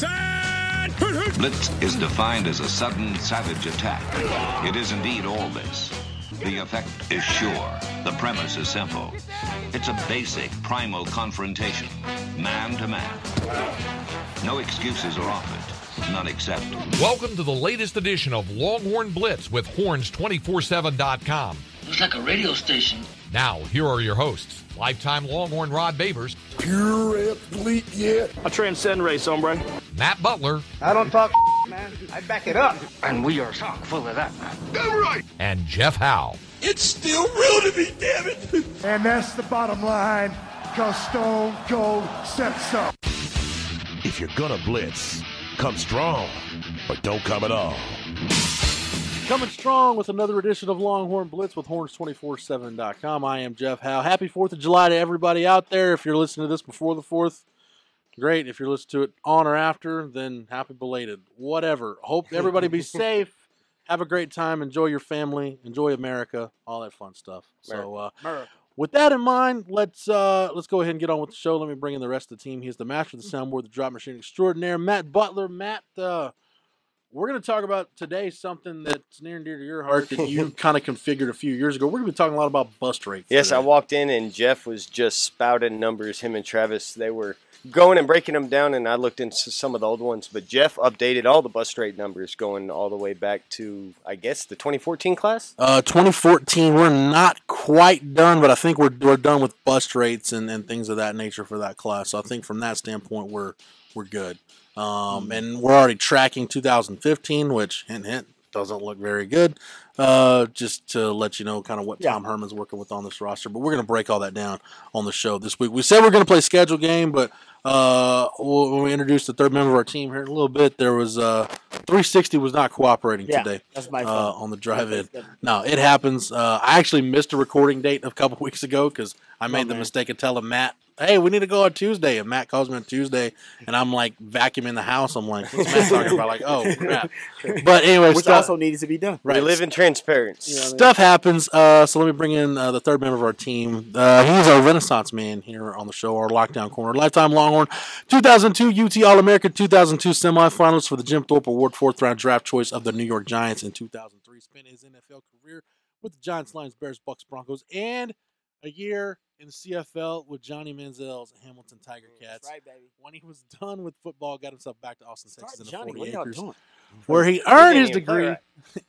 Set! Blitz is defined as a sudden, savage attack. It is indeed all this. The effect is sure. The premise is simple. It's a basic, primal confrontation, man to man. No excuses are offered, none accepted. Welcome to the latest edition of Longhorn Blitz with horns247.com. Looks like a radio station. Now, here are your hosts, lifetime Longhorn Rod Babers, Pure athlete yet. I transcend race, hombre. Matt Butler, I don't talk man. I back it up. And we are chock full of that. Damn right. and Jeff Howe. It's still real to me, damn it. And that's the bottom line, because Stone Cold said so. If you're gonna blitz, come strong, but don't come at all. Coming strong with another edition of Longhorn Blitz with horns247.com. I am Jeff Howe. Happy 4th of July to everybody out there. If you're listening to this before the 4th, great. If you're listening to it on or after, then happy belated. Whatever. Hope everybody be safe. Have a great time. Enjoy your family. Enjoy America. All that fun stuff. So, uh, with that in mind, let's uh, let's go ahead and get on with the show. Let me bring in the rest of the team. He's the master of the soundboard, the drop machine extraordinaire, Matt Butler. Matt, uh, we're going to talk about today something that's near and dear to your heart that you kind of configured a few years ago. We're going to be talking a lot about bust rates. Yes, I walked in and Jeff was just spouting numbers. Him and Travis, they were going and breaking them down, and I looked into some of the old ones. But Jeff updated all the bust rate numbers going all the way back to, I guess, the 2014 class. Uh, 2014, we're not quite done, but I think we're we're done with bust rates and, and things of that nature for that class. So I think from that standpoint, we're we're good. Um, and we're already tracking 2015, which hint hint doesn't look very good. Uh, just to let you know, kind of what Tom Herman's working with on this roster. But we're gonna break all that down on the show this week. We said we're gonna play schedule game, but uh, when we introduced the third member of our team here in a little bit, there was uh 360 was not cooperating Yeah, today. that's my uh, fault. on the drive-in. No, it happens. Uh, I actually missed a recording date a couple weeks ago because I made the man. mistake of telling Matt, "Hey, we need to go on Tuesday," and Matt calls me on Tuesday, and I'm like vacuuming the house. I'm like, "What's Matt talking about?" Like, oh crap. But anyway, Which stuff, also needed to be done. right, We live in transparency. stuff happens. Uh, so let me bring in uh, the third member of our team. Uh, he's our Renaissance man here on the show, our lockdown corner, lifetime Longhorn, 2002 UT All American, 2002 semifinalist for the Jim Thorpe Award, fourth round draft choice of the New York Giants in 2003. Spent his NFL career with the Giants, Lions, Bears, Bucks, Broncos, and a year in CFL with Johnny Manziel's Hamilton Tiger mm, Cats. That's right, baby. When he was done with football, got himself back to Austin, Texas, in the Johnny, 40 acres, doing? where he earned his didn't even play degree. right.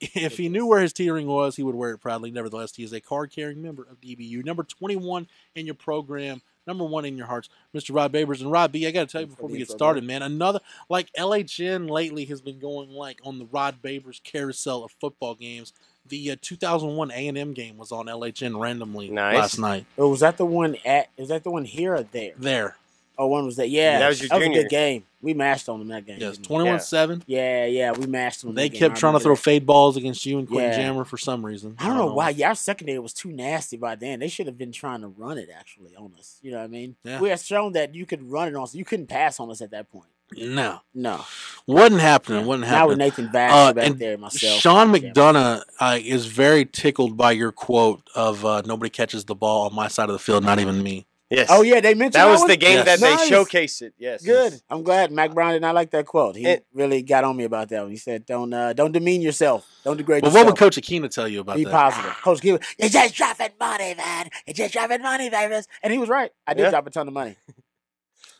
if he knew where his T ring was, he would wear it proudly. Nevertheless, he is a card carrying member of DBU, number 21 in your program, number one in your hearts, Mr. Rod Babers. And Rod B, I got to tell you before we get started, man, another, like LHN lately has been going like on the Rod Babers carousel of football games. The uh, 2001 A&M game was on LHN randomly Nice. last night. Oh, was that the one at? Is that the one here or there? There. Oh, one was that? Yeah, That was your that was a good game. We mashed on them that game. Yes, 21 7. Yeah, yeah, we mashed them. They that game. kept I trying to throw that. fade balls against you and Quentin Yeah. Jammer for some reason. I don't know Um, why. Yeah, our secondary was too nasty by then. They should have been trying to run it actually on us. You know what I mean? Yeah. We had shown that you could run it on us. You couldn't pass on us at that point. No. No. Wasn't happening. Wasn't Now happening. with Nathan Vash Uh, back and there, myself. Sean McDonough uh, is very tickled by your quote of uh, "Nobody catches the ball on my side of the field, not even me." Yes. Oh yeah, they mentioned That was one? the game Yes. that Nice. they showcased it. Yes. Good. I'm glad Mack Brown did not like that quote. He It- really got on me about that one. He said, "Don't uh, don't demean yourself. Don't degrade But what would Coach Akina tell you about Be that? positive." Coach Gill, you're just dropping money, man. You're just dropping money, Davis. And he was right. I did Yeah. drop a ton of money.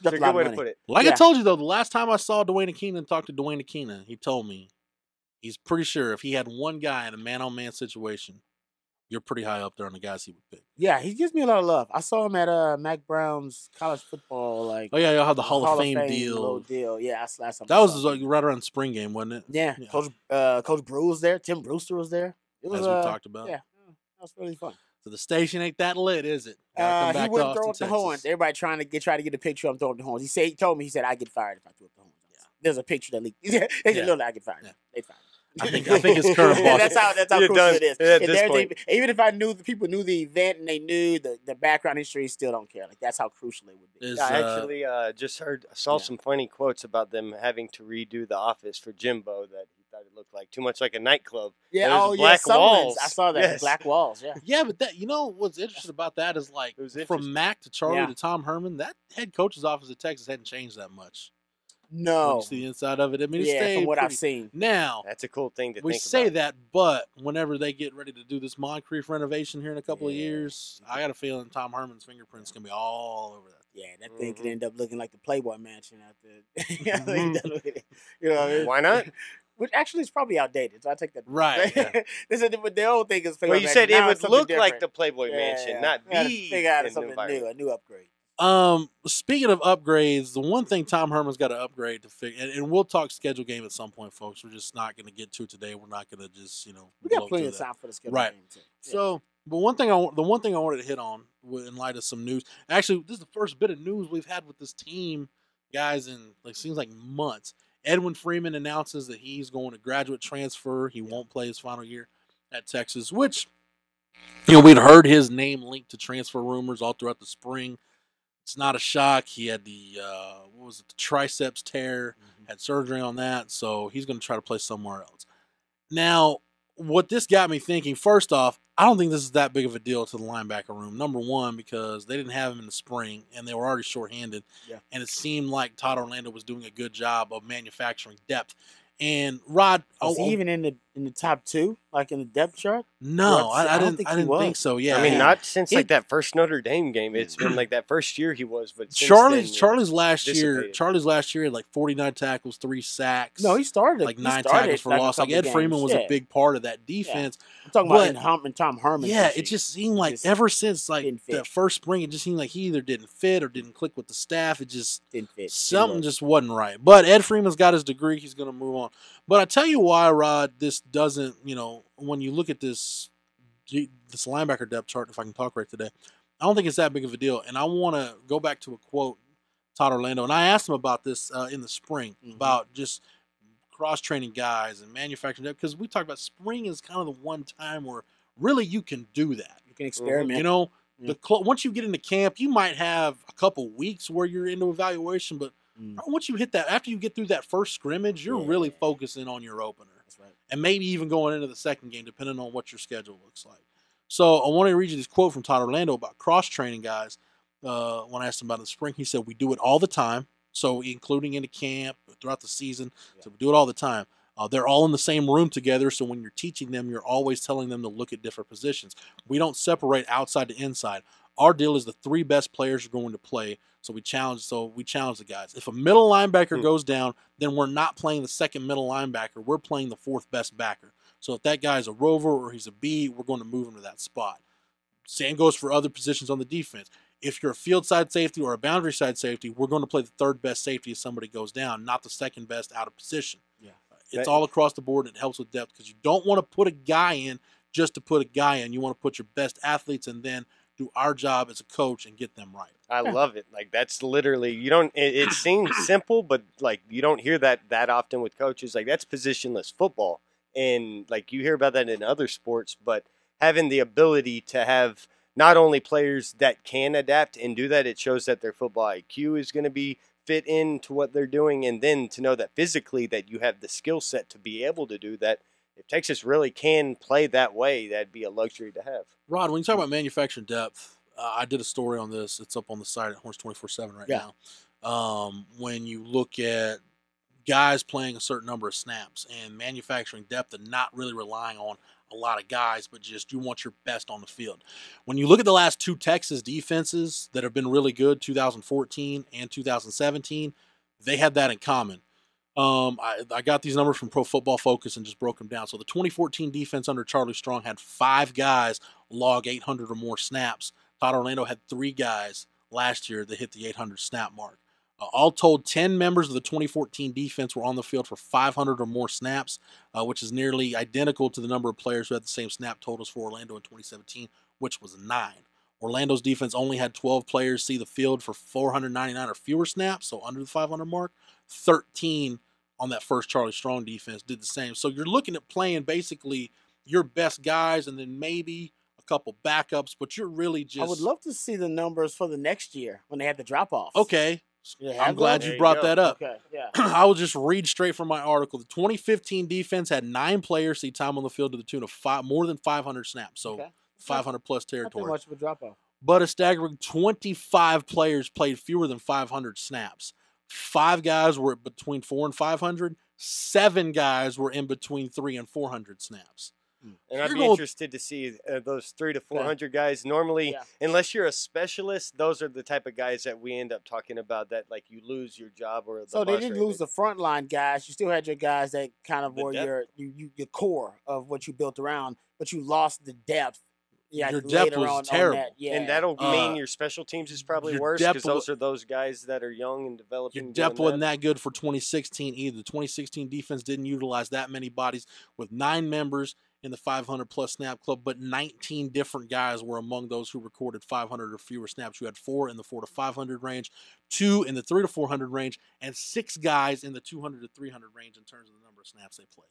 That's a a good way to put it. Like I told you though, the last time I saw Duane Akina and talked to Duane Akina, he told me he's pretty sure if he had one guy in a man-on-man situation, you're pretty high up there on the guys he would pick. Yeah, he gives me a lot of love. I saw him at uh Mack Brown's college football like Oh yeah, you'll have the Hall, of Fame, deal. little deal. Yeah, that's last time. I That was saw like, right around spring game, wasn't it? yeah. yeah. Coach uh Coach Brew was there. Tim Brewster was there. It was As we uh, talked about. Yeah, that was really fun. So the station ain't that lit, is it? Uh, he back to wouldn't throw Austin, up the horns. Everybody trying to get try to get a picture of him throwing up the horns. He said he told me he said I get fired if I threw up the horns. Yeah. There's a picture that leaked. they said, Yeah. "Look, I get fired." Yeah. They fired. I think- I think it's current boss- that's how that's how You're crucial done it is. at If this point. a- even if I knew the people knew the event and they knew the, the background history, still don't care. Like that's how crucial it would be. Is, I uh, actually uh, just heard, saw Yeah. some funny quotes about them having to redo the office for Jimbo that he thought it looked like too much like a nightclub. Yeah, There's oh yeah, black Summerlin's. walls. I saw that. Yes. Black walls. Yeah. Yeah, but that you know what's interesting about that is like It was from. Mack to Charlie Yeah. to Tom Herman, that head coach's office at Texas hadn't changed that much. No. you see the inside of it. I mean, it yeah, stayed from what I've seen. Now, That's a cool thing to we think say about. that, but whenever they get ready to do this Moncrief renovation here in a couple of years, I got a feeling Tom Herman's fingerprints gonna be all over that. Yeah, that thing could end up looking like the Playboy Mansion after. you know Mm-hmm. what I mean? Why not? Which actually is probably outdated, so I take that. Right, yeah. this is but the old thing is Playboy Well, you Mansion. said it would look like the Playboy Yeah, Mansion, yeah. not the figure out something new, a new upgrade. Um, speaking of upgrades, the one thing Tom Herman's got to upgrade to figure, and, and we'll talk schedule game at some point, folks. We're just not going to get to it today. We're not going to just you know We got plenty of time for the schedule Right. game too. Yeah. So, but one thing I the one thing I wanted to hit on in light of some news. Actually, this is the first bit of news we've had with this team, guys, in like seems like months. Edwin Freeman announces that he's going to graduate transfer. He won't play his final year at Texas, which you know we'd heard his name linked to transfer rumors all throughout the spring. It's not a shock. He had the uh, what was it, the triceps tear, had surgery on that, so he's going to try to play somewhere else. Now, what this got me thinking, first off, I don't think this is that big of a deal to the linebacker room. Number one, because they didn't have him in the spring and they were already shorthanded. Yeah. And it seemed like Todd Orlando was doing a good job of manufacturing depth. And Rod, Was oh, he even in the in the top two, like in the depth chart? no, I, I I don't didn't. think I didn't think so. Yeah, I mean, Yeah. not since like that first Notre Dame game. It's been like that first year he was, but since Charlie's then, Charlie's last year. Charlie's last year had like forty nine tackles, three sacks. No, he started like nine started, tackles for loss. Like couple Ed Freeman was Yeah. a big part of that defense. I'm talking about but- in Hum and Tom Herman. Yeah, it just seemed like Just ever since like didn't the first spring, it just seemed like he either didn't fit or didn't click with the staff. It just didn't fit. Didn't something just wasn't right. But Ed Freeman's got his degree; he's going to move on. But I tell you why, Rod, this doesn't. You know, when you look at this this linebacker depth chart, if I can talk right today, I don't think it's that big of a deal. And I want to go back to a quote Todd Orlando, and I asked him about this uh, in the spring Mhm. about just cross training guys and manufacturing depth because we talked about spring is kind of the one time where really you can do that. You can experiment. You know, the cl- once you get into camp, you might have a couple weeks where you're into evaluation, but Mm. once you hit that, after you get through that first scrimmage, you're really focusing on your opener, right. and maybe even going into the second game, depending on what your schedule looks like. So I want to read you this quote from Todd Orlando about cross training guys. Uh, when I asked him about in the spring, he said, "We do it all the time, so including into camp throughout the season. So we do it all the time." Uh, they're all in the same room together, so when you're teaching them, you're always telling them to look at different positions. We don't separate outside to inside. Our deal is the three best players are going to play. So we challenge. So we challenge the guys. If a middle linebacker Hmm. goes down, then we're not playing the second middle linebacker. We're playing the fourth best backer. So if that guy's a rover or he's a B, we're going to move him to that spot. Same goes for other positions on the defense. If you're a field side safety or a boundary side safety, we're going to play the third best safety if somebody goes down, not the second best out of position. Yeah. It's That- all across the board and it helps with depth because you don't want to put a guy in just to put a guy in. You want to put your best athletes and then do our job as a coach and get them right. I love it. Like that's literally you don't. It, it seems simple, but like you don't hear that that often with coaches. Like that's positionless football, and like you hear about that in other sports. But having the ability to have not only players that can adapt and do that, it shows that their football IQ is going to be fit into what they're doing, and then to know that physically that you have the skill set to be able to do that. If Texas really can play that way, that'd be a luxury to have. Rod, when you talk about manufacturing depth, uh, I did a story on this. It's up on the site at Horns twenty four seven right Yeah. now. Um, when you look at guys playing a certain number of snaps and manufacturing depth and not really relying on a lot of guys, but just you want your best on the field. When you look at the last two Texas defenses that have been really good, 2014 and 2017, they had that in common. Um, I, I got these numbers from Pro Football Focus and just broke them down. So the 2014 defense under Charlie Strong had five guys log 800 or more snaps. Todd Orlando had three guys last year that hit the 800 snap mark. Uh, all told, 10 members of the 2014 defense were on the field for 500 or more snaps, uh, which is nearly identical to the number of players who had the same snap totals for Orlando in 2017, which was nine. Orlando's defense only had 12 players see the field for 499 or fewer snaps, so under the 500 mark. 13 on that first Charlie Strong defense did the same. So you're looking at playing basically your best guys and then maybe a couple backups, but you're really just I would love to see the numbers for the next year when they had the drop off. Okay. Yeah, I'm glad you There you brought that up. Okay, yeah. I will just read straight from my article. The 2015 defense had nine players see time on the field to the tune of five, more than 500 snaps, so Okay. 500 plus Not too territory. much of a drop off. But a staggering 25 players played fewer than 500 snaps. Five guys were between four and 500. Seven guys were in between three and 400 snaps. And I'd be going- interested to see uh, those three to four hundred guys. Normally, Yeah. unless you're a specialist, those are the type of guys that we end up talking about. That like you lose your job or the So they didn't lose the front line guys. You still had your guys that kind of The were depth. your you, you your core of what you built around, but you lost the depth. Yeah, Your depth later was on, on terrible. that. Yeah, And that'll Uh, mean your special teams is probably worse because those are those guys that are young and developing. Your depth wasn't that good for 2016 either. The 2016 defense didn't utilize that many bodies with nine members in the 500 plus snap club, but 19 different guys were among those who recorded 500 or fewer snaps. You had four in the four to 500 range, two in the three to 400 range, and six guys in the 200 to 300 range in terms of the number of snaps they played.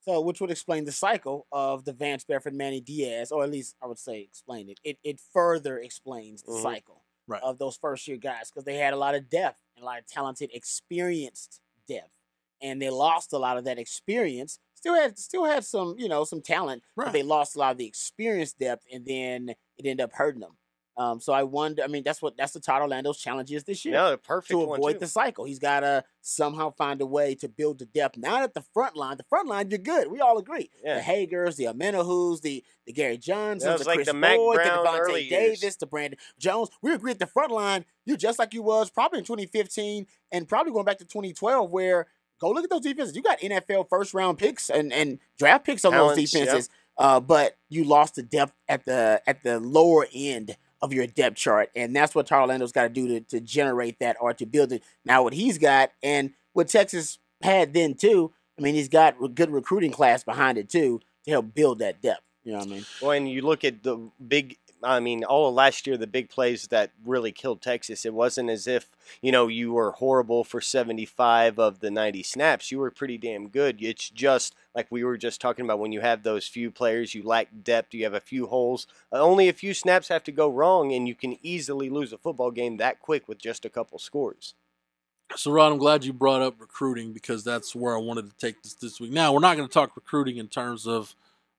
So, which would explain the cycle of the Vance Bedford Manny Diaz, or at least I would say explain it. It it further explains the Mhm. cycle Right. of those first year guys because they had a lot of depth and a lot of talented, experienced depth, and they lost a lot of that experience. Still had still had some you know some talent, but they lost a lot of the experience depth, and then it ended up hurting them. Um, so I wonder. I mean, that's what that's the Todd Orlando's challenge is this year No, perfect to avoid the cycle. He's got to somehow find a way to build the depth. Now at the front line, the front line, you're good. We all agree. Yeah. The Hagers, the Omenihus, the the Gary Johnsons, the like Chris the Mac Boyd, Brown the Davante years. Davis, the Brandon Jones. We agree at the front line, you're just like you was probably in 2015 and probably going back to 2012 where go look at those defenses. You got NFL first round picks and, and draft picks on Talents, those yep. defenses. Uh, but you lost the depth at the at the lower end of your depth chart, and that's what Todd Orlando's got to do to to generate that or to build it. Now, what he's got and what Texas had then too. I mean, he's got a good recruiting class behind it too to help build that depth. You know what I mean? Well, and you look at the big. I mean, all of last year, the big plays that really killed Texas. It wasn't as if you know you were horrible for 75 of the 90 snaps. You were pretty damn good. It's just like we were just talking about when you have those few players, you lack depth. You have a few holes. Uh, only a few snaps have to go wrong, and you can easily lose a football game that quick with just a couple scores. So, Rod, I'm glad you brought up recruiting because that's where I wanted to take this this week. Now, we're not going to talk recruiting in terms of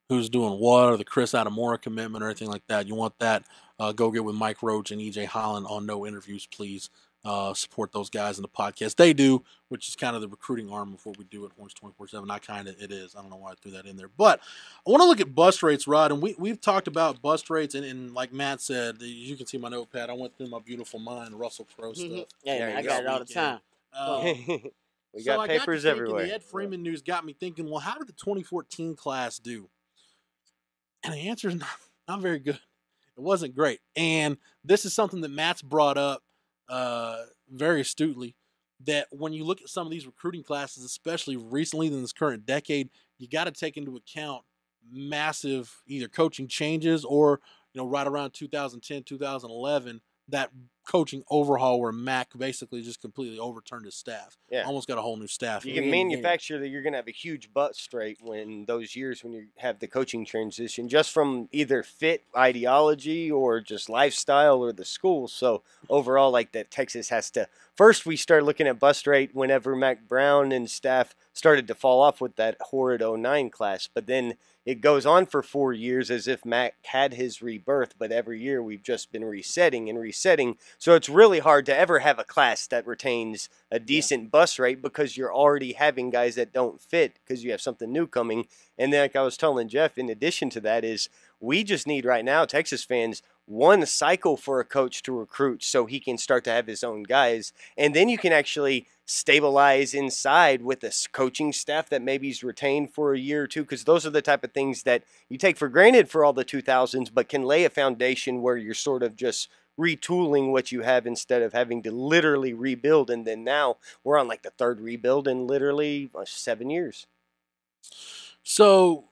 who's doing what or the Chris Adamora commitment or anything like that. You want that? Uh, go get with Mike Roach and EJ Holland on no interviews, please. Uh, support those guys in the podcast. They do, which is kind of the recruiting arm of what we do at Horns 24 7. I kind of, it is. I don't know why I threw that in there. But I want to look at bust rates, Rod. And we, we've talked about bust rates. And, and like Matt said, you can see my notepad. I went through my beautiful mind, Russell Crowe stuff. Yeah, There man, you I go. got it all the time. Uh, we got I papers to thinking, everywhere. The Ed Freeman news got me thinking, well, how did the 2014 class do? And the answer is not, not very good. It wasn't great. And this is something that Matt's brought up uh, very astutely that when you look at some of these recruiting classes, especially recently in this current decade, you got to take into account massive either coaching changes or, you know, right around 2010, 2011, that coaching overhaul where Mack basically just completely overturned his staff. Yeah. Almost got a whole new staff. You can manufacture that you're going to have a huge bust rate when those years when you have the coaching transition, just from either fit ideology or just lifestyle or the school. So overall, like that, Texas has to first. We start looking at bust rate whenever Mack Brown and staff started to fall off with that horrid 09 class, but then it goes on for four years as if Mack had his rebirth, but every year we've just been resetting and resetting. So it's really hard to ever have a class that retains a decent bust rate because you're already having guys that don't fit because you have something new coming. And then, like I was telling Jeff, in addition to that, is we just need right now, Texas fans, one cycle for a coach to recruit so he can start to have his own guys. And then you can actually stabilize inside with this coaching staff that maybe he's retained for a year or two because those are the type of things that you take for granted for all the 2000s but can lay a foundation where you're sort of just retooling what you have instead of having to literally rebuild and then now we're on like the third rebuild in literally uh, seven years So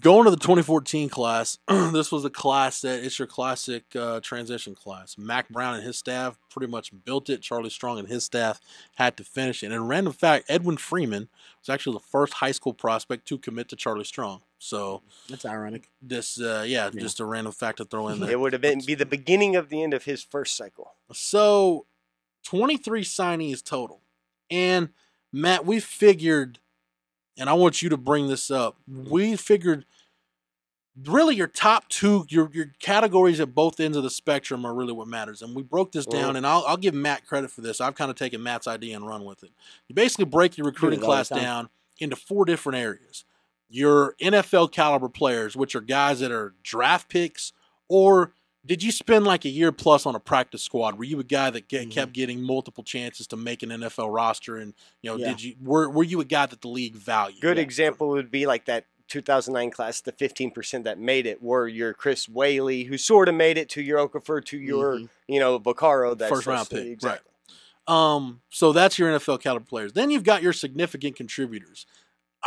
going to the 2014 class, this was a class that it's your classic uh, transition class. Mack Brown and his staff pretty much built it. Charlie Strong and his staff had to finish it. And random fact, Edwin Freeman was actually the first high school prospect to commit to Charlie Strong. So That's ironic. this, uh, yeah, Yeah. just a random fact to throw in there. it would have been be the beginning of the end of his first cycle So 23 signees total. And Matt, we figured, and I want you to bring this up. We figured really your top two your your categories at both ends of the spectrum are really what matters and we broke this down and I'll, I'll give matt credit for this. I've kind of taken matt's idea and run with it. You basically break your recruiting it all the class down into four different areas. Your nfl caliber players which are guys that are draft picks or did you spend like a year plus on a practice squad were you a guy that get, Mhm. kept getting multiple chances to make an nfl roster and you know Yeah. did you were, were you a guy that the league valued Good Yeah. example would be like that 2009 class, the 15% that made it were your Chris Whaley, who sort of made it to your Okafor, to your, Mhm. you know, Vaccaro. That's First round pick, right. Exactly. Um, so that's your NFL caliber players. Then you've got your significant contributors.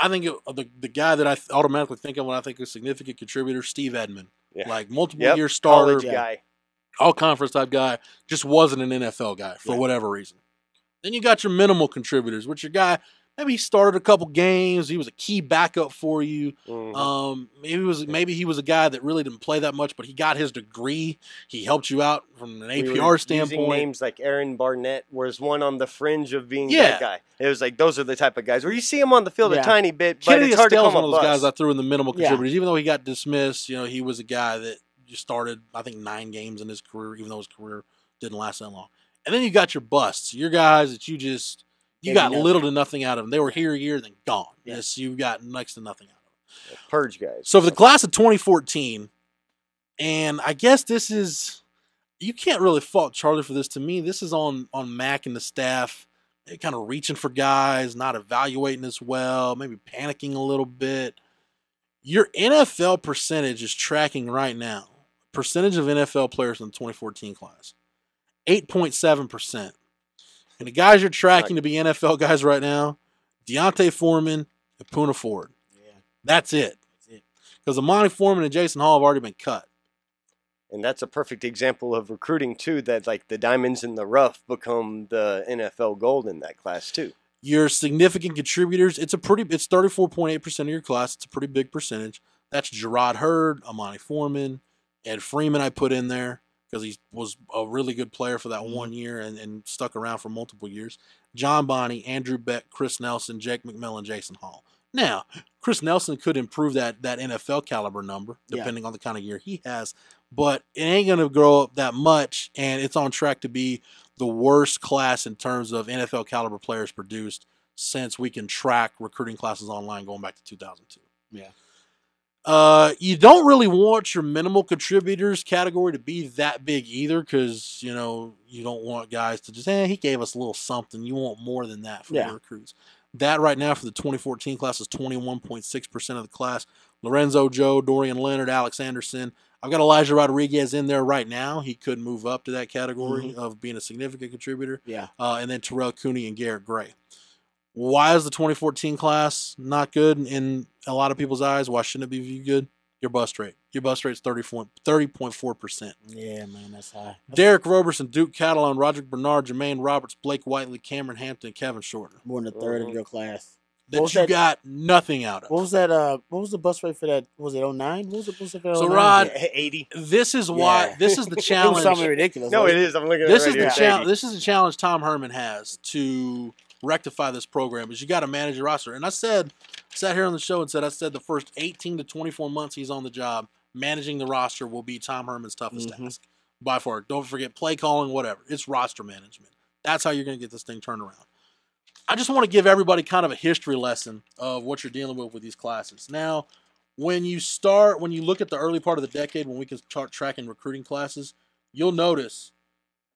I think it, the the guy that I automatically think of when I think of significant contributor, Steve Edmond, Yeah. like multiple Yep, year starter, College guy. all conference type guy, just wasn't an NFL guy for Yeah. whatever reason. Then you got your minimal contributors, which your guy maybe he started a couple games, he was a key backup for you. Mhm. Um, maybe he was maybe he was a guy that really didn't play that much, but he got his degree. He helped you out from an We were APR Using standpoint. names like Aaron Barnett was one on the fringe of being Yeah. that guy. It was like those are the type of guys where you see him on the field Yeah. a tiny bit, but Kennedy it's hard to Estelle's one of a those guys. I threw in the minimal Yeah. contributors. Even though he got dismissed, you know, he was a guy that just started, I think, nine games in his career, even though his career didn't last that long. And then you got your busts, your guys that you just you got nothing. little to nothing out of them. They were here a year, then gone. Yeah. Yes, you got next to nothing out of them. Purge guys. So for the class of 2014, and I guess this is you can't really fault Charlie for this. To me, this is on on Mack and the staff. Eh, they kind of reaching for guys, not evaluating as well, maybe panicking a little bit. Your NFL percentage is tracking right now. Percentage of NFL players in the 2014 class, 8.7%. And the guys you're tracking to be NFL guys right now, D'Onta Foreman and Poona Ford. Yeah, That's it. that's it. Because Armanti Foreman and Jason Hall have already been cut. And that's a perfect example of recruiting too. That like the diamonds in the rough become the NFL gold in that class too. Your significant contributors, it's a pretty it's 34.8% of your class. It's a pretty big percentage. That's Jerrod Heard, Armanti Foreman, Ed Freeman I put in there because he was a really good player for that Mhm. one year and, and stuck around for multiple years. John Bonney, Andrew Beck, Chris Nelson, Jake McMillon, Jason Hall. Now, Chris Nelson could improve that that NFL caliber number Yeah. depending on the kind of year he has, but it ain't gonna grow up that much, and it's on track to be the worst class in terms of NFL caliber players produced since we can track recruiting classes online going back to 2002. Yeah. Uh, you don't really want your minimal contributors category to be that big either, because you know you don't want guys to just, eh, he gave us a little something. You want more than that for Yeah. your recruits. That right now for the 2014 class is 21.6% of the class. Lorenzo Joe, Dorian Leonard, Alex Anderson. I've got Elijah Rodriguez in there right now. He could move up to that category Mhm. of being a significant contributor. Yeah. Uh, and then Terrell Cuney and Garrett Gray. Why is the 2014 class not good in a lot of people's eyes? Why shouldn't it be viewed good? Your bust rate. Your bust rate's 30.4%. 30.4%. Yeah, man, that's high. That's Derick Roberson, Duke Catalon, Roderick Bernard, Jermaine Roberts, Blake Whiteley, Cameron Hampton, Kevin Shorter. more than a 3rd Mhm. of your class. That What you that- got nothing out of. What was that? Uh, what was the bust rate for that? Was it 09? What was it? What was it for So, 09? Rod, Eighty. this is why Yeah. this is the it was challenge. something ridiculous. No, wasn't it is. I'm looking at this it is right the challenge. This is the challenge Tom Herman has to rectify this program. Is you got to manage your roster. And I said, sat here on the show and said, I said the first 18 to 24 months he's on the job, managing the roster will be Tom Herman's toughest Mhm. task by far. Don't forget play calling, whatever. It's roster management. That's how you're going to get this thing turned around. I just want to give everybody kind of a history lesson of what you're dealing with with these classes. Now, when you start, when you look at the early part of the decade, when we can start tracking recruiting classes, you'll notice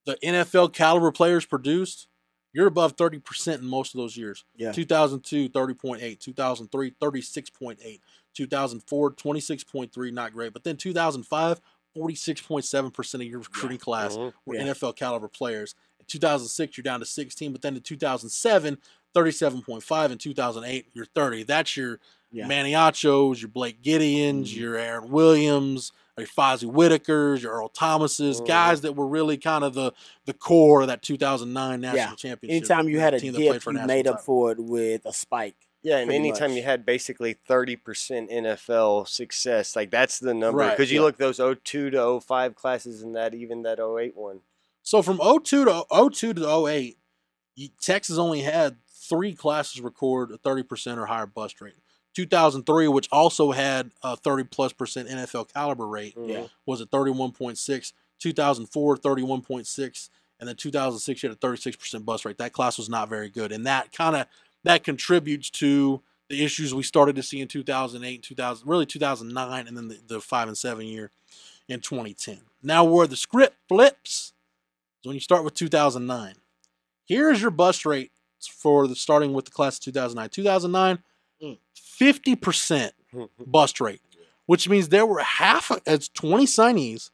the NFL caliber players produced, you're above 30% in most of those years. Yeah. 2002, 30.8, 2003, 36.8, 2004, 26.3, not great. But then 2005, 46.7% of your recruiting class Mhm. were Yeah. NFL caliber players. In 2006, you're down to 16, but then in 2007, 37.5. In 2008, you're 30. That's your Yeah. Manny Achos, your Blake Gideons, Mhm. your Aaron Williams, your Fozzie Whitakers, your Earl Thomases, Mhm. guys that were really kind of the the core of that 2009 national Yeah. championship. Anytime you had a team that dip, for you national made up title. for it with a spike. Yeah, and anytime much. you had basically 30% NFL success, like that's the number. Right, Because you yeah. look those 02 to 05 classes and that even that 08 one. So from 02 to 02 to 08, Texas only had three classes record a 30% or higher bust rate. 2003, which also had a 30 plus percent NFL caliber rate, Yeah. was at 31.6. 2004, 31.6, and then 2006 you had a 36 percent bust rate. That class was not very good, and that kind of that contributes to the issues we started to see in 2008, 2000, really 2009, and then the, the five and seven year in 2010. Now, where the script flips is when you start with 2009. Here's your bust rate for the starting with the class of 2009. 2009, Mm. 50% bust rate, which means there were half, of- it's 20 signees,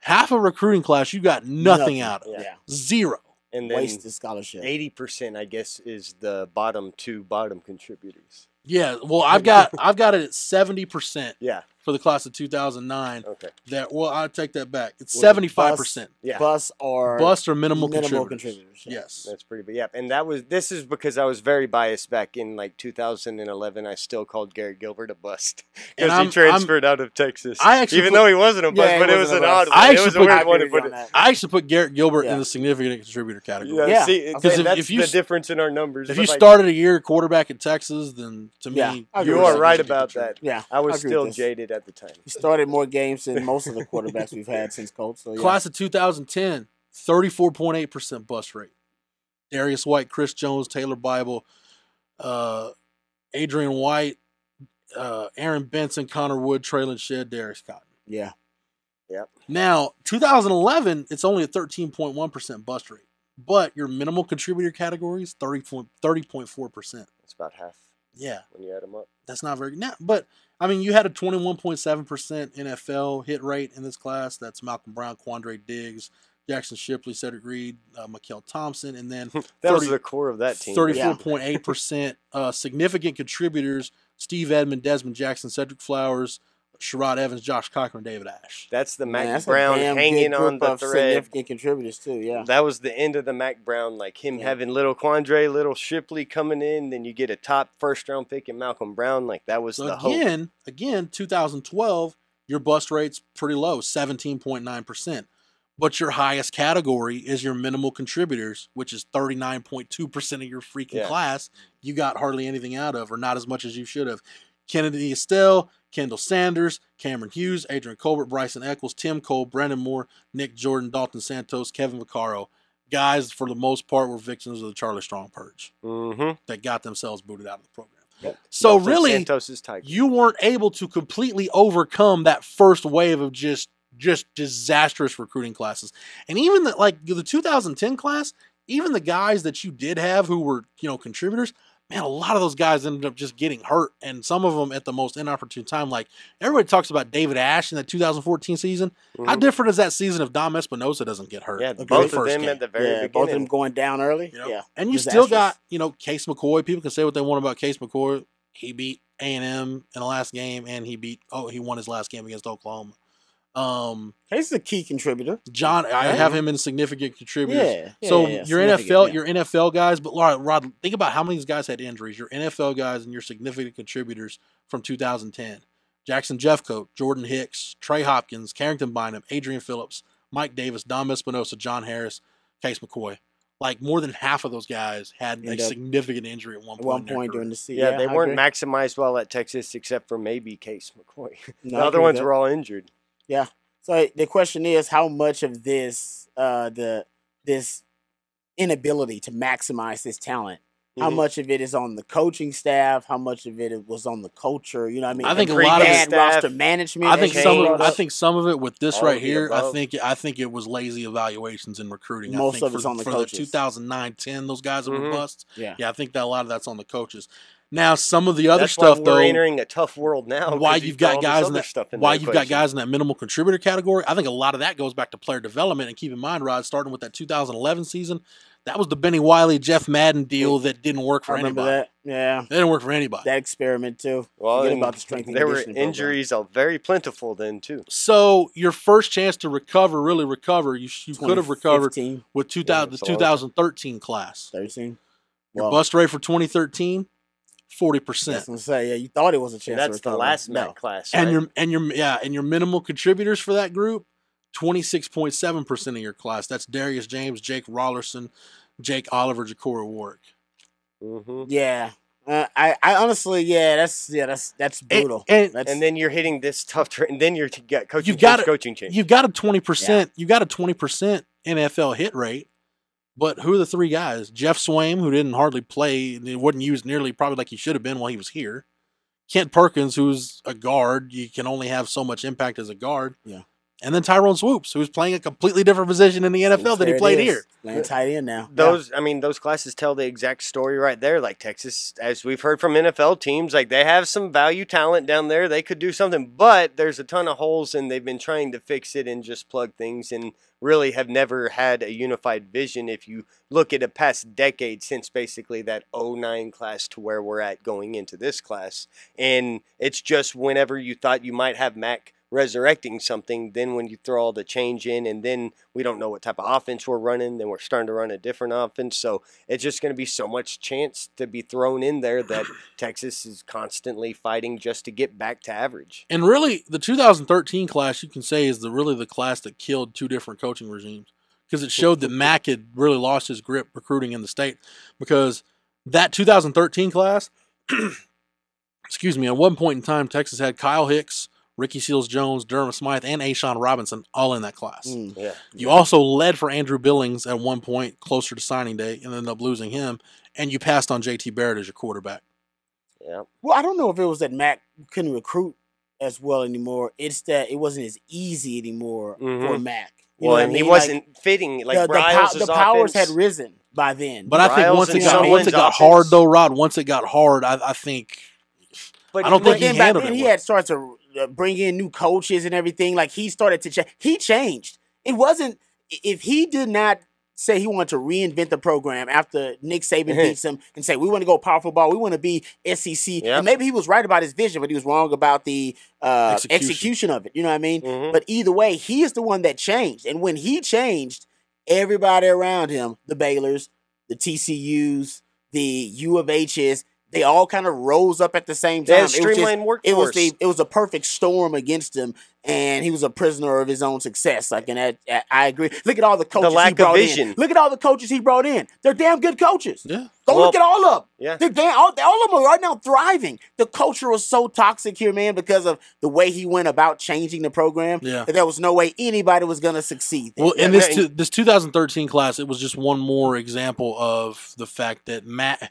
half a recruiting class you got nothing, out of. Yeah. Yeah. Zero. And then Wasted scholarship. eighty percent, I guess, is the bottom two bottom contributors. Yeah, well, I've got I've got it at 70% Yeah. For the class of 2009. Okay. That well, I'll take that back. It's Was seventy five percent Yeah. Bus or bust or minimal, minimal contributors. contributors, yeah. Yes, That's pretty big. Yeah, and that was this is because I was very biased back in like 2011. I still called Gary Gilbert a bust And because I'm- he transferred out of Texas. I actually even put- though he wasn't a bust, Yeah, but it was an a odd bust. one. I it actually was a put- weird one to put on it. I actually put Garrett Gilbert Yeah. in the significant contributor category. Yeah, Yeah, see, okay. and if- that's if you the difference in our numbers. If you like, started a year quarterback in Texas, then to me, Yeah, I agree you are right about that. Yeah, I was still jaded at the time. He started more games than most of the quarterbacks we've had since Colts. So yeah. Class of 2010, 34.8% bust rate. Darius White, Chris Jones, Taylor Bible, uh, Adrian White, uh, Aaron Benson, Connor Wood, Traylon Shead, Darius Cotton. yeah, Yep. Now, 2011, it's only a 13.1% bust rate, but your minimal contributor category is 30.4%. It's about half Yeah, when you add them up. that's not very now, but I mean, you had a 21.7% NFL hit rate in this class. That's Malcolm Brown, Quandre Diggs, Jaxon Shipley, Cedric Reed, uh, Mykkele Thompson, and then That was the core of that team. Thirty-four point eight percent uh, significant contributors: Steve Edmond, Desmond Jackson, Sedrick Flowers, Sherrod Evans, Josh Cochran, David Ash. That's the Man, Mack that's Brown hanging good on the of thread. Significant contributors too. Yeah, That was the end of the Mack Brown, like him Yeah. having little Quandre, little Shipley coming in. Then you get a top first round pick in Malcolm Brown. Like that was So the hope. again, again, 2012, your bust rate's pretty low, 17.9 percent. But your highest category is your minimal contributors, which is 39.2 percent of your freaking Yeah. class. You got hardly anything out of, or not as much as you should have. Kennedy Estelle, Kendall Sanders, Cameron Hughes, Adrian Colbert, Bryson Echols, Tim Cole, Brandon Moore, Nick Jordan, Dalton Santos, Kevin Vaccaro. Guys, for the most part, were victims of the Charlie Strong purge Mm-hmm. that got themselves booted out of the program. Yep. So Dalton really, you weren't able to completely overcome that first wave of just just disastrous recruiting classes. And even the like the 2010 class, even the guys that you did have who were, you know, contributors, man, a lot of those guys ended up just getting hurt and some of them at the most inopportune time. Like everybody talks about David Ash in that 2014 season. How Mhm. different is that season if Dom Espinosa doesn't get hurt? Yeah, in the both of them game? at the very yeah, both of them going down early. You know? Yeah, And you still got, you know, Case McCoy. People can say what they want about Case McCoy. He beat A and M in the last game, and he beat oh he won his last game against Oklahoma. Um, He's a key contributor. John, I Yeah. have him in significant contributors. Yeah, yeah, so yeah, your NFL, yeah. your NFL guys, but Rod, Rod, think about how many of these guys had injuries. Your NFL guys and your significant contributors from 2010: Jackson Jeffcoat, Jordan Hicks, Trey Hopkins, Carrington Byndom, Adrian Phillips, Mike Davis, Dom Espinosa, John Harris, Case McCoy. Like more than half of those guys had a End up- significant injury at one At point. one point during the season, Yeah, they I weren't agree. maximized well at Texas except for maybe Case McCoy. The other ones that. were all injured. So the question is, how much of this, uh, the this inability to maximize this talent, how Mhm. much of it is on the coaching staff? How much of it was on the culture? You know, what I mean, I think a lot of bad staff- roster management. I think some of I think some of it with this All right of the here, I think I think it was lazy evaluations in recruiting. I Most think of it's for, on the for coaches. 2009-10, those guys that were busts. yeah. Yeah, I think that a lot of that's on the coaches. Now, some of the other That's stuff why though, we're entering a tough world now. why 'cause you've throw got all guys in that stuff in why you've got guys in that minimal contributor category. I think a lot of that goes back to player development. And keep in mind, Rod, starting with that 2011 season, that was the Bennie Wylie, Jeff Madden deal that didn't work I for remember anybody. that. Yeah, It didn't work for anybody. that experiment too. Well, about the strength and there were conditioning program. injuries uh, very plentiful then too. so your first chance to recover, really recover, you you could have recovered with 2000, it's the 2013 class. 13. Your bust rate for 2013, 40 I was percent. gonna say, yeah, you thought it was a chance. That's the recover. last No. Mack class. And your and your yeah, and your minimal contributors for that group, 26.7 percent of your class. That's Darius James, Jake Raulerson, Jake Oliver, Jacorey Warrick. Mhm. Yeah, Uh, I, I honestly, yeah, that's yeah, that's that's brutal. and- that's, And then you're hitting this tough, tra- and then you're to get coaching You've got change, to- coaching change. You've got a twenty percent. You've got a twenty percent NFL hit rate. But who are the three guys? Geoff Swaim, who didn't hardly play, and wasn't used nearly probably like he should have been while he was here. Kent Perkins, who's a guard, you can only have so much impact as a guard. Yeah. And then Tyrone Swoopes, who's playing a completely different position in the NFL than he played is. here. Playing tight end now. those I mean those classes tell the exact story right there. Like Texas, as we've heard from NFL teams, like they have some value talent down there. They could do something, but there's a ton of holes, and they've been trying to fix it and just plug things, and really have never had a unified vision. If you look at a past decade since basically that 09 class to where we're at going into this class, and it's just whenever you thought you might have Mack resurrecting something, then when you throw all the change in, and then we don't know what type of offense we're running, then we're starting to run a different offense. So it's just going to be so much chance to be thrown in there that Texas is constantly fighting just to get back to average. And really, the 2013 class you can say is the really the class that killed two different coaching regimes because it showed that Mack had really lost his grip recruiting in the state. Because that 2013 class, excuse me, at one point in time, Texas had Kyle Hicks, Ricky Seals Jones, Durham Smythe, and A'Shawn Robinson all in that class. Mm. Yeah. You also led for Andrew Billings at one point closer to signing day and ended up losing him. And you passed on JT Barrett as your quarterback. Yeah. Well, I don't know if it was that Mack couldn't recruit as well anymore. It's that it wasn't as easy anymore for Mhm. Mack. You know Well, what I and he mean? Like, wasn't fitting like the, the, pow- Riles' the powers had risen by then. But I think once it got once it got offense. hard though, Rod. Once it got hard, I, I think But I don't But think he handled then it he well. had started to bring in new coaches and everything. Like he started to change. He changed. It wasn't if he did not say he wanted to reinvent the program after Nick Saban beats him and say we want to go powerful ball, we want to be SEC. Yep. And maybe he was right about his vision, but he was wrong about the uh, Execution. execution. of it. You know what I mean? Mhm. But either way, he is the one that changed. And when he changed, everybody around him, the Baylors, the TCUs, the U of H's, they all kind of rose up at the same They time. had It was just- workforce. it was the it was a perfect storm against him, and he was a prisoner of his own success. Like, and that, I- I agree. Look at all the coaches lack he of brought vision. in. Look at all the coaches he brought in. They're damn good coaches. yeah. Go Well, look at all of them. yeah. They're damn, all, all of them are right now thriving. The culture was so toxic here, man, because of the way he went about changing the program. Yeah. that there was no way anybody was gonna succeed. there. Well, in this man. two, this 2013 class, it was just one more example of the fact that Matt.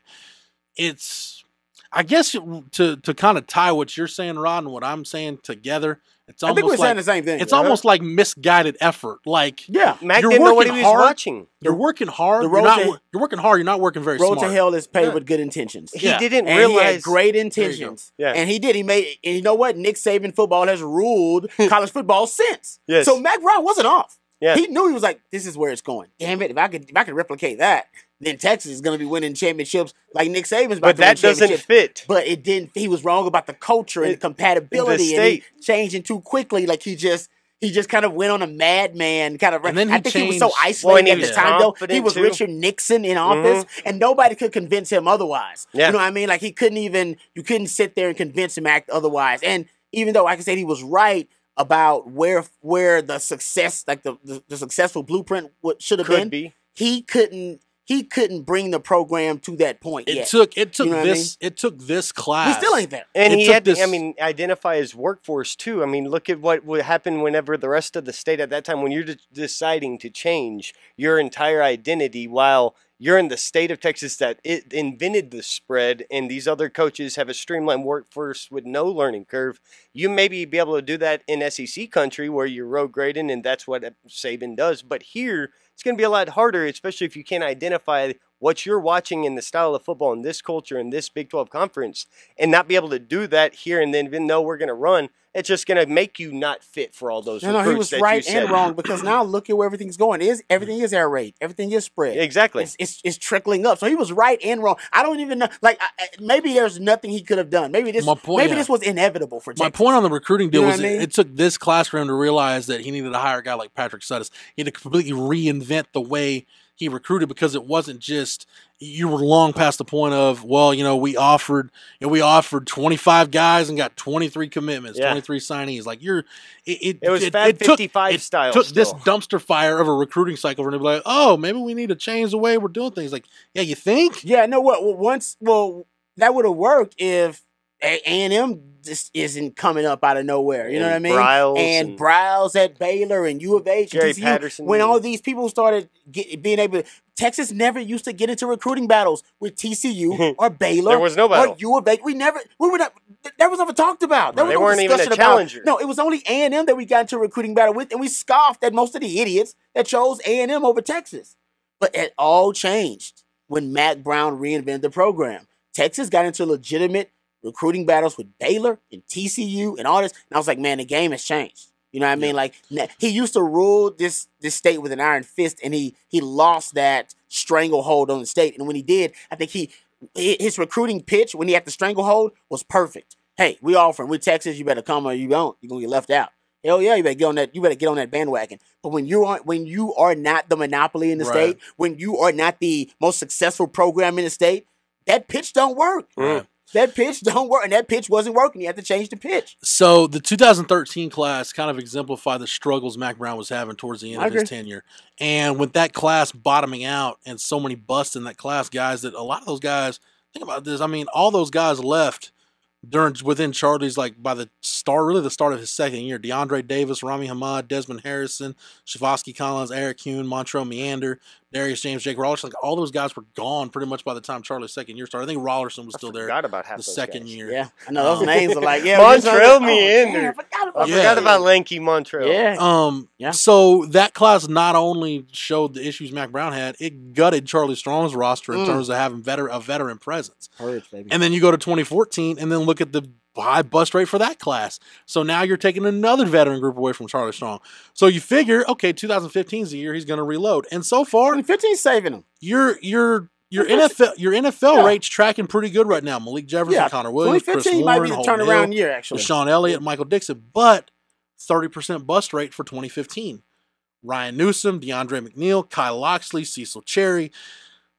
It's, I guess, to to kind of tie what you're saying, Rod, and what I'm saying together. It's I think we're almost saying like the same thing. it's Uh-huh. almost like misguided effort. Like yeah. Mack You're didn't know what he was hard. watching. you're working hard. the You're road not. to- You're working hard. You're not working very Road smart. to hell is paved Yeah. with good intentions. He Yeah. didn't and he had great intentions. Yeah. And he did. He made and you know what? Nick Saban football has ruled college football since. Yes. So Mack Brown wasn't off. Yeah. He knew he was like, this is where it's going. Damn it. If I could if I could replicate that, then Texas is gonna be winning championships like Nick Saban's but to that doesn't fit. But it didn't he was wrong about the culture and It- compatibility and changing too quickly. Like he just he just kind of went on a madman kind of. And then I think he was so isolated Well, at the time, though. He was too. Richard Nixon in mm-hmm. office, and nobody could convince him otherwise. Yeah. You know what I mean? Like he couldn't even you couldn't sit there and convince him act otherwise. And even though, I can say he was right about where where the success, like the the, the successful blueprint should have been, be. he couldn't he couldn't bring the program to that point It yet. took. It took You know what I this. It took this he class. still ain't there. And It he took had to, I mean, identify his workforce too. I mean, look at what would happen whenever the rest of the state at that time, when you're de- deciding to change your entire identity while you're in the state of Texas that it invented the spread and these other coaches have a streamlined workforce with no learning curve. You maybe be able to do that in SEC country where you're road grading and that's what Saban does. But here, it's going to be a lot harder, especially if you can't identify what you're watching in the style of football in this culture in this Big 12 conference and not be able to do that here and then even though we're going to run, it's just going to make you not fit for all those No, no, he was right and wrong because now look at where everything's going. It Is everything is air raid, everything is spread. Exactly. It's, it's it's trickling up. So he was right and wrong. I don't even know. Like I, I- maybe there's nothing he could have done. Maybe this My point- maybe yeah. this was inevitable for My point on the recruiting deal You know was what I it, it took this class for him to realize that he needed to hire a guy like Patrick Suddes. He had to completely reinvent the way he recruited because it wasn't just you were long past the point of well, you know, we offered you know, we offered 25 guys and got 23 commitments, Yeah. 23 signees. Like you're it it, It was it, Fab it took, 55 it style took this dumpster fire of a recruiting cycle for him be like, "Oh, maybe we need to change the way we're doing things." Like, yeah, you think? Yeah, no. What well, once well that would have worked if A and M just isn't coming up out of nowhere. You know what I mean? And, and- Briles at Baylor and U of H, Jerry TCU, Patterson. When all these people started get, being able, to, Texas never used to get into recruiting battles with TCU or Baylor. There was no or battle. U of H. We never, we were not. That was never talked about. There They was no weren't even a about- challenger. no, it was only A and M that we got into a recruiting battle with, and we scoffed at most of the idiots that chose A and M over Texas. But it all changed when Matt Brown reinvented the program. Texas got into legitimate recruiting battles with Baylor and TCU and all this, and I was like, man, the game has changed. You know what I mean? Like he used to rule this this state with an iron fist, and he he lost that stranglehold on the state. And when he did, I think he his recruiting pitch when he had the stranglehold was perfect. Hey, we offering with Texas, you better come or you don't. You're gonna get left out. Hell yeah, you better get on that. You better get on that bandwagon. But when you are when you are not the monopoly in the Right. state, when you are not the most successful program in the state, that pitch don't work. Right. That pitch don't work, and that pitch wasn't working. You had to change the pitch. So the 2013 class kind of exemplified the struggles Mack Brown was having towards the end of his tenure, and with that class bottoming out and so many busts in that class, guys that a lot of those guys think about this. I mean, all those guys left during within Charlie's like by the start, really the start of his second year. DeAndre Davis, Rami Hamad, Desmond Harrison, Chevoski Collins, Eric Kuhn, Montrell Meander, Darius James, Jake Raulerson. Like all those guys were gone pretty much by the time Charlie's second year started. I think Raulerson was I still there forgot about half the those second guys. year. Yeah, I know those Um, names are like yeah. Montrell we just- oh, Meander. man, I forgot about Yeah. forgot about Lanky Montrell. Yeah, Um. Yeah. So that class not only showed the issues Mack Brown had, it gutted Charlie Strong's roster in Mm. terms of having veteran a veteran presence. Purge, baby. And then you go to 2014, and then look at the high bust rate for that class. So now you're taking another veteran group away from Charlie Strong. So you figure, okay, 2015 is the year he's going to reload. And so far, 15 saving him. your your your. NFL your NFL Yeah. rates tracking pretty good right now. Malik Jefferson, Yeah, Connor Williams, Chris 2015 Warren, might be the turnaround Hill, year, actually. Sean Elliott, Michael Dickson, but 30% bust rate for 2015. Ryan Newsome, DeAndre McNeal, Kyle Loxley, Cecil Cherry,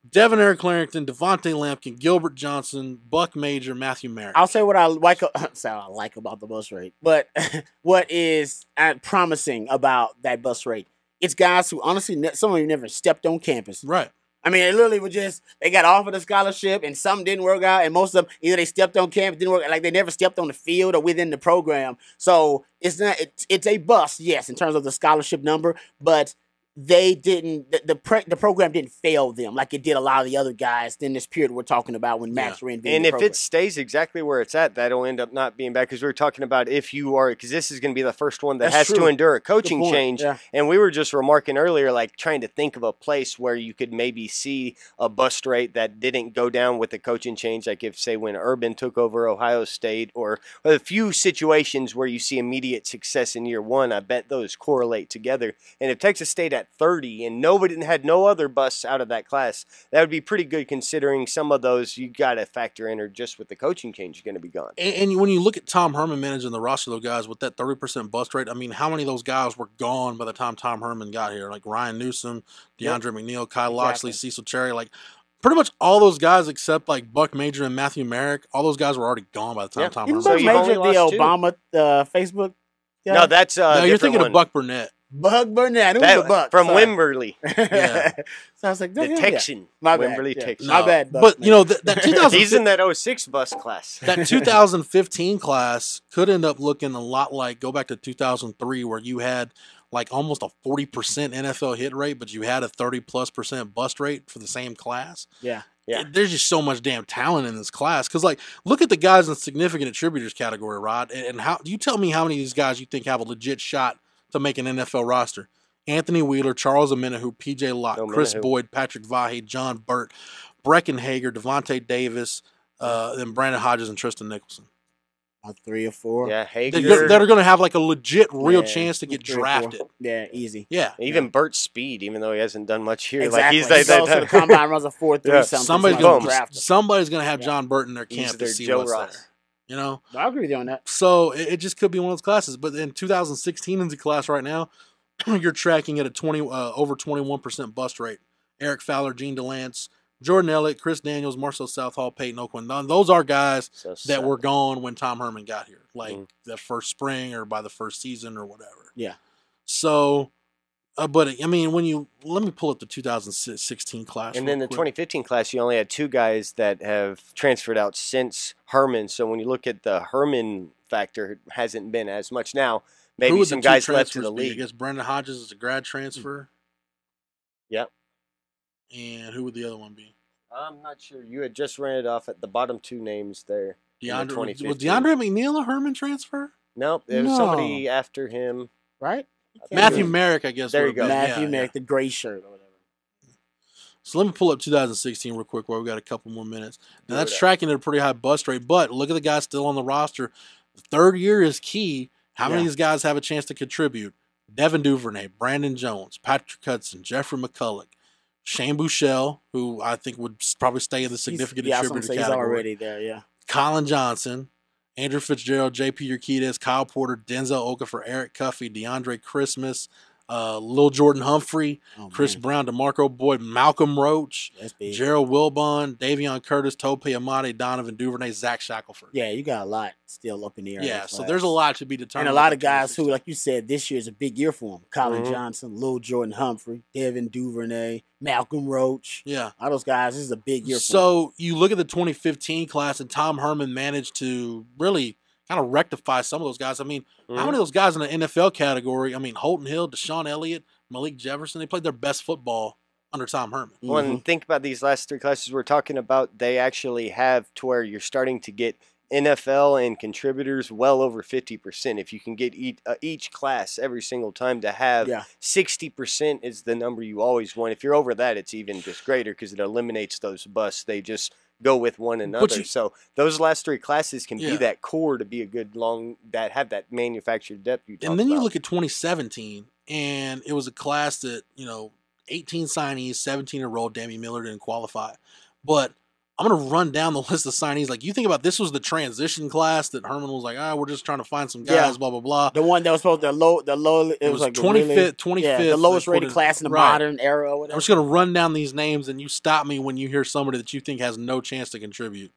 Devonaire Clarington, Devontae Lampkin, Gilbert Johnson, Buck Major, Matthew Merrick. I'll say what I like. What I like about the bus rate, but what is uh, promising about that bus rate? It's guys who honestly, some of you never stepped on campus. right. I mean, it literally was just they got offered a scholarship, and some didn't work out, and most of them either they stepped on campus, didn't work, like they never stepped on the field or within the program. So it's not it's, it's a bust, yes, in terms of the scholarship number, but they didn't the the, pre, the program didn't fail them like it did a lot of the other guys in this period we're talking about when Max reinvented And if program. it stays exactly where it's at, that'll end up not being bad because we were talking about if you are because this is going to be the first one that That's has to endure a coaching change. yeah. And we were just remarking earlier, like trying to think of a place where you could maybe see a bust rate that didn't go down with the coaching change. Like if, say, when Urban took over Ohio State, or a few situations where you see immediate success in year one. I bet those correlate together. And if Texas State at 30 and nobody had no other busts out of that class, that would be pretty good considering some of those you got to factor in, or just with the coaching change, going to be gone. And, and when you look at Tom Herman managing the roster of those guys with that 30% bust rate, I mean, how many of those guys were gone by the time Tom Herman got here? Like Ryan Newsome, Yep. DeAndre McNeal, Kyle Loxley, Exactly. Cecil Cherry, like pretty much all those guys except like Buck Major and Matthew Merrick, all those guys were already gone by the time Yeah. Tom Even Herman. So Buck you've Major, the. Obama uh, Facebook. guy? No, that's uh, no, you're thinking one. of Buck Burnett. Buck Burnett. I knew That- Buck from sorry. Wimberley, Yeah. so I was like, the yeah, yeah. Texan. My bad. Wimberley, yeah. Texas. My bad. Buck, But man. you know that, that 2000 He's in that 06 bus class. that 2015 class could end up looking a lot like go back to 2003 where you had like almost a 40% NFL hit rate but you had a 30 plus percent bust rate for the same class. yeah. Yeah. It- there's just so much damn talent in this class cuz like look at the guys in the significant attributors category, Rod, and, and how you tell me how many of these guys you think have a legit shot to make an NFL roster. Anthony Wheeler, Charles Omenihu, PJ Locke, Chris Oh, Boyd, Patrick Vahe, John Burt, Breckenhager, Davante Davis, uh, then Brandon Hodges and Tristan Nickelson. About three or four. Yeah, That- Hager. that are going to have like a legit, real Yeah, chance to get three or four. drafted. Yeah, easy. Yeah, Even Burt Speed, even though he hasn't done much here, Exactly. like he's he like goes the that. combine runs a four three Yeah. something. somebody's Somebody's going to draft somebody's going to have Yeah. John Burton in their He's camp to their see Joe what's Ross. there. You know, I agree with you on that. so it, it just could be one of those classes. But in 2016 in the class right now, you're tracking at a 20 uh, over 21 percent bust rate. Eric Fowler, Jean Delance, Jordan Elliott, Chris Daniels, Marcel Southall, Peyton Oakland. Those are guys So, that were gone when Tom Herman got here, like Mm. the first spring or by the first season or whatever. Yeah. So Uh, but I mean, when you let me pull up the 2016 class, And then the quick. 2015 class, you only had two guys that have transferred out since Herman. So when you look at the Herman factor, it hasn't been as much now. Maybe some guys left to the be? I guess Brandon Hodges is a grad transfer. Yep. And who would the other one be? I'm not sure. You had just ran it off at the bottom two names there. in the DeAndre was 2015. DeAndre McNeal a Herman transfer? Nope, there was No. somebody after him. right? Matthew Merrick, I guess. There you go. Matthew yeah, Merrick, yeah. the gray shirt or whatever. So let me pull up 2016 real quick while we got a couple more minutes. Now that's tracking at a pretty high bust rate, but look at the guys still on the roster. The third year is key. How many Yeah. of these guys have a chance to contribute? Devin Duvernay, Brandon Jones, Patrick Hudson, Jeffrey McCulloch, Shane Buechele, who I think would probably stay in the significant he's, yeah, I was gonna contributor say he's category. already there. Yeah. Collin Johnson, Andrew Fitzgerald, JP Urquidez, Kyle Porter, Denzel Okafor, Eric Cuffey, DeAndre Christmas, uh, Lil Jordan Humphrey, Oh, Chris man, Brown, DeMarco Boyd, Malcolm Roach. Gerald Wilbon, Davion Curtis, Tope Amadi, Donovan Duvernay, Zach Shackelford. yeah, you got a lot still up in the air. Yeah, so there's a lot to be determined. and a lot of guys who, like you said, this year is a big year for them. Colin Mhm. Johnson, Lil Jordan Humphrey, Devin Duvernay, Malcolm Roach. Yeah. All those guys. This is a big year for them. So you look at the 2015 class, and Tom Herman managed to really kind of rectify some of those guys. I mean, how many of those guys in the NFL category? I mean, Holton Hill, DeShon Elliott, Malik Jefferson, they played their best football under Tom Herman. Well, Mhm. and think about these last three classes we're talking about. They actually have to where you're starting to get NFL and contributors well over 50%. If you can get each, uh, each class every single time to have Yeah. 60% is the number you always want. If you're over that, it's even just greater because it eliminates those busts. They just go with one another. you- so those last three classes can Yeah. be that core to be a good long that have that manufactured depth you and then you look at 2017, and it was a class that you know 18 signees, 17 enrolled. Damian Miller didn't qualify, but I'm gonna run down the list of signees. Like you think about this was the transition class that Herman was like, ah, we're just trying to find some guys, Yeah. blah blah blah. the one that was supposed to low, the low, it, It was, was like twenty fifth, twenty fifth, the lowest rated class in the right. modern era. Or I'm just gonna run down these names, and you stop me when you hear somebody that you think has no chance to contribute.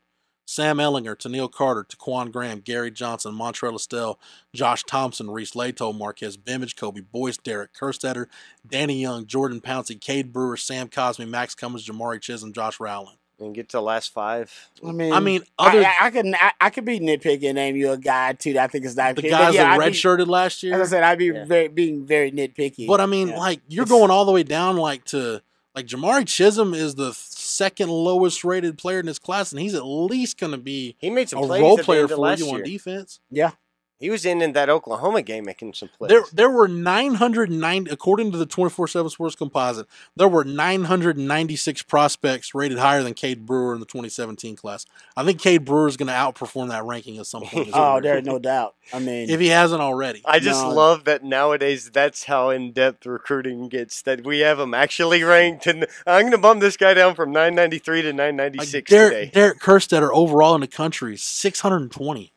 Sam Ehlinger, Toneil Carter, Ta'Quon Graham, Gary Johnson, Montrell Estell, Josh Thompson, Reese Leitao, Marquez Bimage, Kobe Boyce, Derek Kerstetter, Danny Young, Jordan Pouncey, Cade Brewer, Sam Cosmi, Max Cummins, Jamari Chisholm, Josh Rowland. And get to the last five. I mean, I mean, other I, I could, I, I could be nitpicking. and name you a guy too. That I think is not the guys yeah, that I'd be- redshirted last year. As I said, I'd be Yeah. very being very nitpicky. But I mean, Yeah. like you're It's- going all the way down, like to like Jamari Chisholm is the second lowest rated player in this class, and he's at least going to be He made some a plays role player for last you on defense. yeah, He was in, in that Oklahoma game making some plays. There, there were 990, according to the 24 7 Sports Composite, there were 996 prospects rated higher than Cade Brewer in the 2017 class. I think Cade Brewer is going to outperform that ranking at some point. oh, career, there's no doubt. I mean, if he hasn't already. I just No. love that nowadays that's how in depth recruiting gets. That we have them actually ranked, and I'm going to bump this guy down from 993 to Like 996 Derek, today. Derek Kerstetter overall in the country is 620.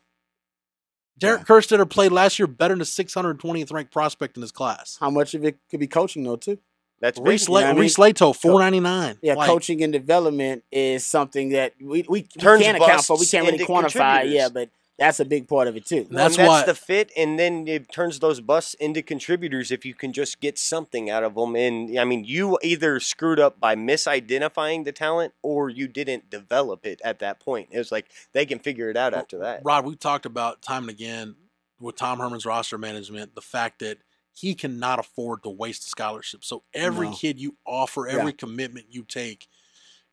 Derek Kerstetter played last year better than a 620th ranked prospect in his class. how much of it could be coaching though too? That's big. Reese, you know I mean? Reese Leitao, 499. Yeah, Like, coaching and development is something that we we, we Turns can account for. We busts can't really quantify. Yeah, but that's a big part of it too. Well, That's and why- the fit, and then it turns those busts into contributors if you can just get something out of them. And I mean, you either screwed up by misidentifying the talent, or you didn't develop it at that point. It was like they can figure it out after that. Rod, we talked about time and again with Tom Herman's roster management the fact that he cannot afford to waste a scholarship. So every No. kid you offer, Yeah. every commitment you take,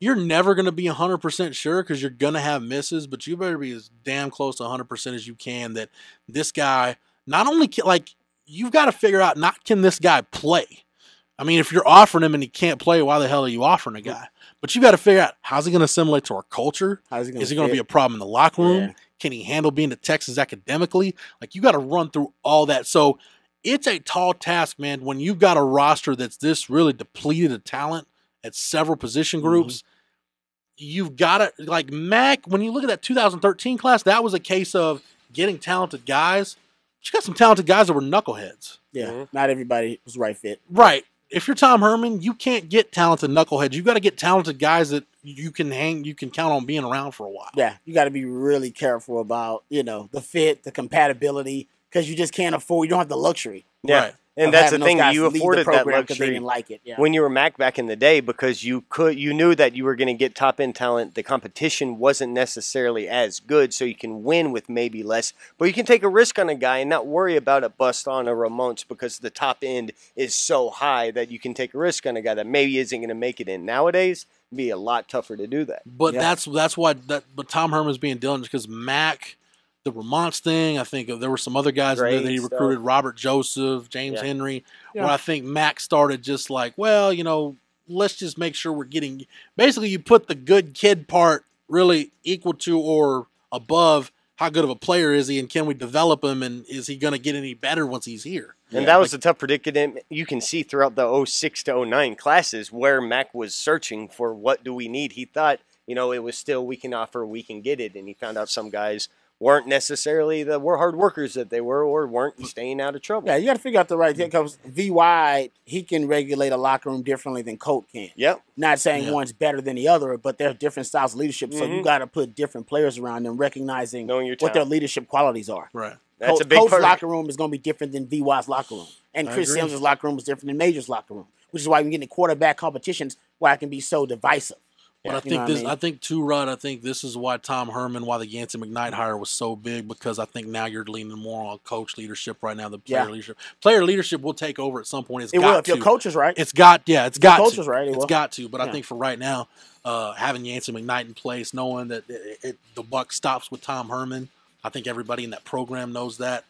you're never going to be 100% sure because you're going to have misses, but you better be as damn close to 100% as you can that this guy not only can, like, you've got to figure out not can this guy play. I mean, if you're offering him and he can't play, why the hell are you offering a hmm. guy? But you got to figure out how's he going to assimilate to our culture? How's he going Is he going to be a problem in the locker room? Yeah. Can he handle being at Texas academically? Like you got to run through all that. So it's a tall task, man. When you've got a roster that's this really depleted of talent at several position mm-hmm. groups, you've got to like Mack. When you look at that 2013 class, that was a case of getting talented guys. You got some talented guys that were knuckleheads. Yeah, Mhm. not everybody was right fit. Right. If you're Tom Herman, you can't get talented knuckleheads. You got to get talented guys that you can hang, you can count on being around for a while. Yeah, you got to be really careful about you know the fit, the compatibility, because you just can't afford. You don't have the luxury. Yeah. Right. And of that's the thing, guys you leave the afforded that luxury They didn't like it. Yeah. when you were Mack back in the day because you could you knew that you were going to get top end talent. The competition wasn't necessarily as good, so you can win with maybe less. But you can take a risk on a guy and not worry about a bust on a Ramonce because the top end is so high that you can take a risk on a guy that maybe isn't going to make it in. Nowadays, it'd be a lot tougher to do that. But that's that's why that. But Tom Herman's being diligent because Mack, the Ramont's thing. I think there were some other guys in there that Great he stuff. recruited, Robert Joseph, James Yeah. Henry. Yeah. Where I think Mack started just like, well, you know, let's just make sure we're getting. Basically, you put the good kid part really equal to or above how good of a player is he, and can we develop him, and is he going to get any better once he's here? And that was a tough predicament. You can see throughout the 06 to 09 classes where Mack was searching for what do we need. He thought, you know, it was still we can offer, we can get it. And he found out some guys weren't necessarily the were hard workers that they were or weren't staying out of trouble. Yeah, you got to figure out the right thing because VY he can regulate a locker room differently than Colt can. Yep. Not saying Yeah. one's better than the other, but they're different styles of leadership. So you Mhm. got to put different players around them, recognizing Knowing your what their leadership qualities are. Right. That's Coach, a big Coach's part. locker room is going to be different than VY's locker room, and I Chris agree. Simms' locker room is different than Major's locker room, which is why we get in quarterback competitions where I can be so divisive. But I You think know what I this, I, think too, Rod. I think this is why Tom Herman, why the Yancy McKnight hire was so big because I think now you're leaning more on coach leadership right now. The player Yeah. leadership, player leadership will take over at some point. It's It got will if to. your coach is right. It's got yeah, it's got coach to. is right, it It's will. got to. But I think for right now, uh, having Yancy McKnight in place, knowing that it, it, the buck stops with Tom Herman, I think everybody in that program knows that.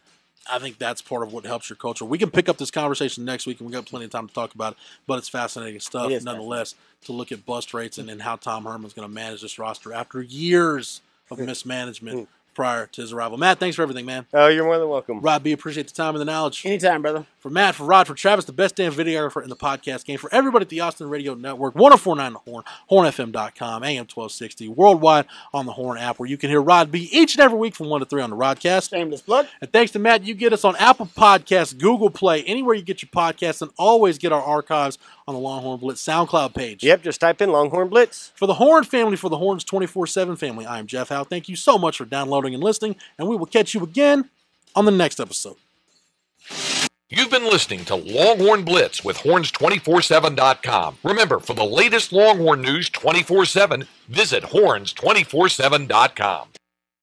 I think that's part of what helps your culture. We can pick up this conversation next week, and we got plenty of time to talk about it. But it's fascinating stuff, It is nonetheless, to look at bust rates and, and how Tom Herman's going to manage this roster after years of hmm. mismanagement hmm. prior to his arrival. Matt, thanks for everything, man. Oh, you're more than welcome. Rob B, appreciate the time and the knowledge. Anytime, brother. For Matt, for Rod, for Travis, the best damn videographer in the podcast game. For everybody at the Austin Radio Network, 1049 The Horn, hornfm.com, AM 1260, worldwide on the Horn app, where you can hear Rod B each and every week from 1 to 3 on the Rodcast. Shameless plug. And thanks to Matt, you get us on Apple Podcasts, Google Play, anywhere you get your podcasts, and always get our archives on the Longhorn Blitz SoundCloud page. Yep, just type in Longhorn Blitz. For the Horn family, for the Horns 24 7 family, I'm Jeff Howe. Thank you so much for downloading and listening, and we will catch you again on the next episode. You've been listening to Longhorn Blitz with horns247.com. Remember, for the latest Longhorn news 24 7, visit horns247.com.